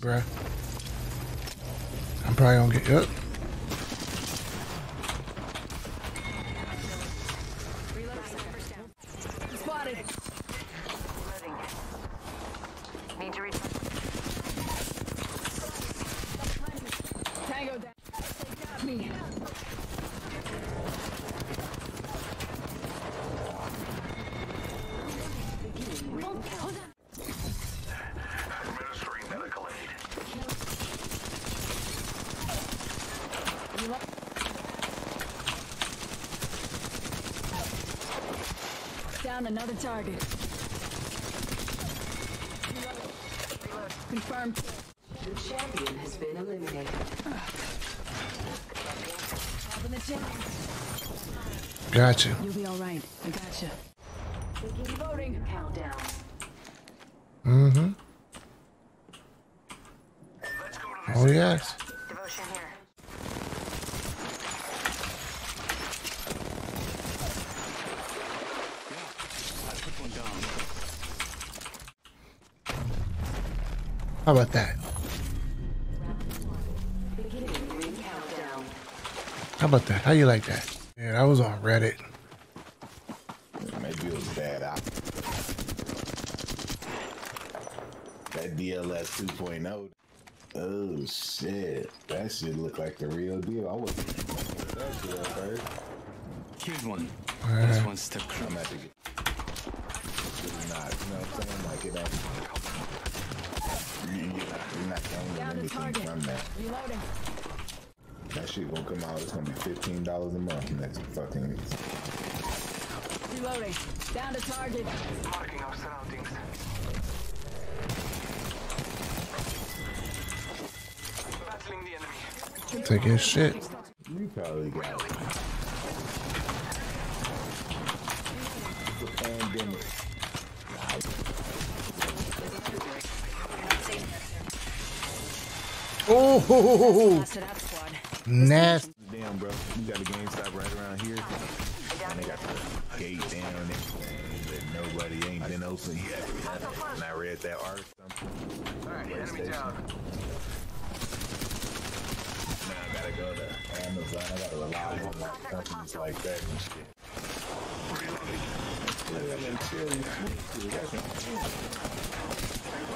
Bruh. I'm probably gonna get up. Down another target. Confirmed. The champion has been eliminated. Up the. Gotcha. You'll be all right. I gotcha. Reloading. Countdown. Mm-hmm. Let's go to Oh yes. Devotion here. How about that? Beginning ring countdown. How about that? How you like that? Yeah, that was on Reddit. Maybe it was bad. I, that DLSS 2.0. Oh shit. That shit look like the real deal. I wasn't that shit at first. Here's one. Uh, This one's stuck. I'm at to get it's not, you know what I'm saying? Like it ain't. You, you're, not, you're not counting Down to anything from that. Reloading. That shit gonna come out. It's gonna be fifteen dollars a month next fucking. Reloading. Down to target. marking our surroundings. Battling the enemy. taking shit. You probably got it. The pandemic. Oh, Blasted out squad. nasty. Damn, bro. You got a GameStop right around here. And they got the gate down and everything, but nobody ain't been open yet. And I read that article. Alright, enemy down. Now I gotta go to Amazon. I gotta rely on like companies like that and shit.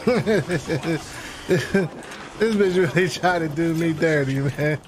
Yeah, this bitch really tried to do me dirty, man.